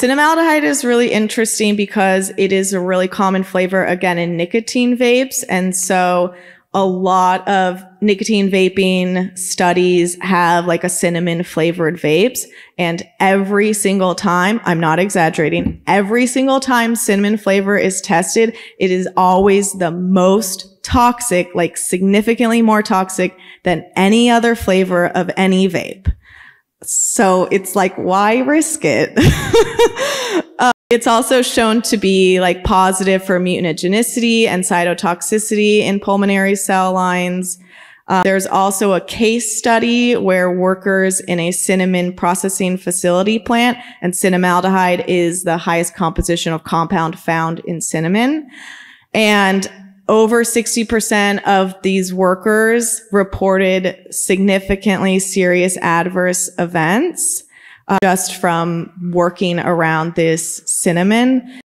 cinnamaldehyde is really interesting because it is a really common flavor again in nicotine vapes. And so a lot of nicotine vaping studies have like a cinnamon flavored vapes. And every single time, I'm not exaggerating, every single time cinnamon flavor is tested, it is always the most toxic, like significantly more toxic than any other flavor of any vape. So it's like, why risk it? uh, it's also shown to be like positive for mutagenicity and cytotoxicity in pulmonary cell lines. Uh, there's also a case study where workers in a cinnamon processing facility plant and cinnamaldehyde is the highest composition of compound found in cinnamon. And over 60% of these workers reported significantly serious adverse events uh, just from working around this cinnamon.